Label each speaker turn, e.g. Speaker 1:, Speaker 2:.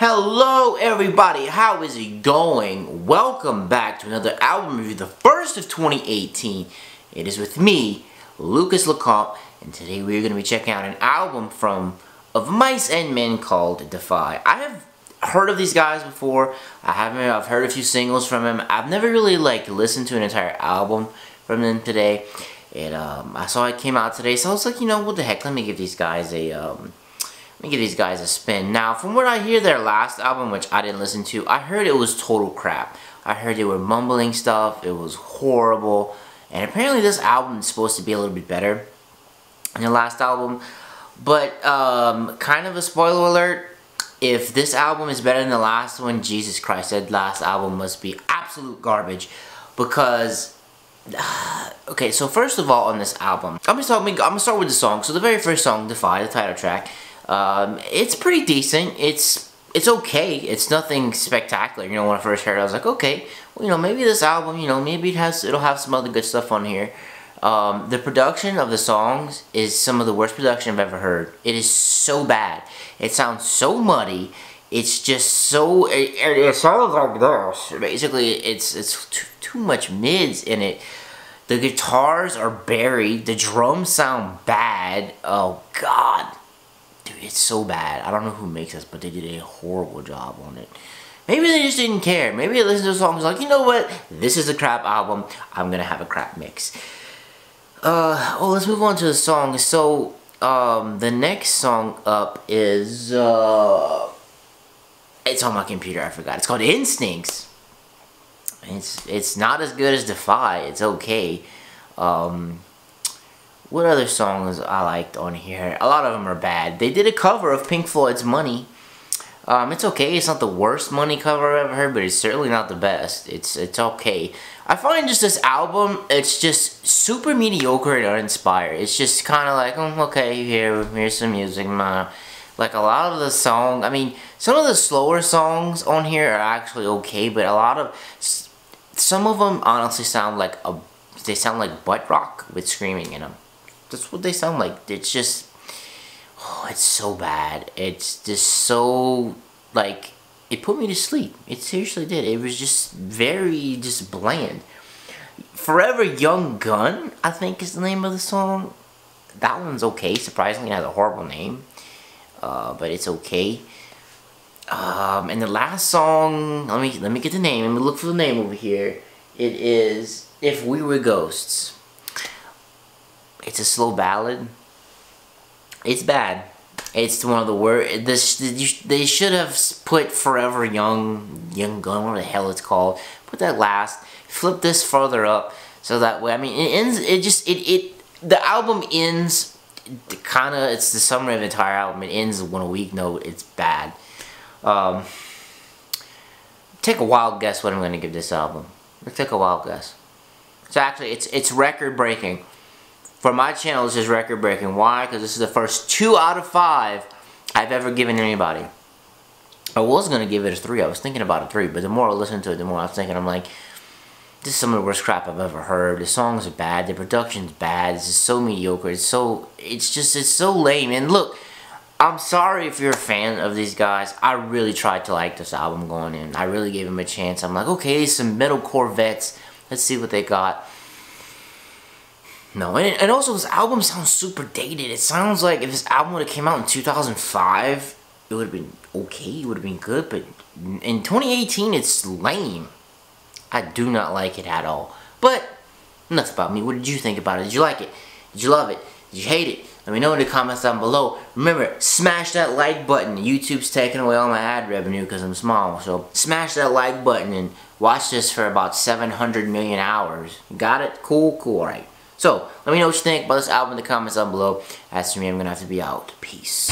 Speaker 1: Hello everybody, how is it going? Welcome back to another album review, the first of 2018. It is with me, Lucas LeCompte, and today we're going to be checking out an album from Of Mice and Men called Defy. I have heard of these guys before, I haven't, I've heard a few singles from them. I've never really like listened to an entire album from them today. And um, I saw it came out today, so I was like, you know, what the heck, let me give these guys a... Um, let me give these guys a spin. Now, from what I hear their last album, which I didn't listen to, I heard it was total crap. I heard they were mumbling stuff, it was horrible, and apparently this album is supposed to be a little bit better than the last album. But, um, kind of a spoiler alert, if this album is better than the last one, Jesus Christ, that last album must be absolute garbage. Because, okay, so first of all on this album, I'm gonna start, I'm gonna start with the song. So the very first song, Defy, the title track, um, it's pretty decent. It's it's okay. It's nothing spectacular. You know, when I first heard it, I was like, okay, well, you know, maybe this album, you know, maybe it has it'll have some other good stuff on here. Um, the production of the songs is some of the worst production I've ever heard. It is so bad. It sounds so muddy. It's just so. It, it sounds like this. Basically, it's it's too, too much mids in it. The guitars are buried. The drums sound bad. Oh God dude, it's so bad. I don't know who makes this, but they did a horrible job on it. Maybe they just didn't care. Maybe they listened to the songs like, you know what? This is a crap album. I'm gonna have a crap mix. Uh, oh, let's move on to the song. So, um, the next song up is, uh, it's on my computer, I forgot. It's called Instincts. It's, it's not as good as Defy. It's okay. Um, what other songs I liked on here? A lot of them are bad. They did a cover of Pink Floyd's Money. Um, it's okay. It's not the worst Money cover I've ever heard, but it's certainly not the best. It's it's okay. I find just this album, it's just super mediocre and uninspired. It's just kind of like, oh, okay, here, here's some music. Man. Like a lot of the song, I mean, some of the slower songs on here are actually okay, but a lot of, some of them honestly sound like a, they sound like butt rock with screaming in them. That's what they sound like. It's just, oh, it's so bad. It's just so, like, it put me to sleep. It seriously did. It was just very, just bland. Forever Young Gun, I think is the name of the song. That one's okay. Surprisingly, it has a horrible name. Uh, but it's okay. Um, and the last song, let me let me get the name. Let me look for the name over here. It is If We Were Ghosts. It's a slow ballad. It's bad. It's one of the worst. This they should have put Forever Young, Young Gun, whatever the hell it's called. Put that last. Flip this further up so that way. I mean, it ends. It just it it the album ends. Kind of, it's the summary of the entire album. It ends on a weak note. It's bad. Um, take a wild guess what I'm going to give this album. Take a wild guess. So actually, it's it's record breaking for my channel, this is record breaking. Why? Because this is the first two out of five I've ever given anybody. I was going to give it a three. I was thinking about a three, but the more I listened to it, the more I was thinking, I'm like, this is some of the worst crap I've ever heard. The songs are bad. The production's bad. This is so mediocre. It's so, it's just, it's so lame. And look, I'm sorry if you're a fan of these guys. I really tried to like this album going in. I really gave them a chance. I'm like, okay, some metalcore vets. Let's see what they got. No, and, and also this album sounds super dated. It sounds like if this album would have came out in 2005, it would have been okay, it would have been good, but in 2018, it's lame. I do not like it at all. But, enough about me. What did you think about it? Did you like it? Did you love it? Did you hate it? Let me know in the comments down below. Remember, smash that like button. YouTube's taking away all my ad revenue because I'm small. So smash that like button and watch this for about 700 million hours. Got it? Cool, cool, alright. So, let me know what you think about this album in the comments down below. As for me, I'm going to have to be out. Peace.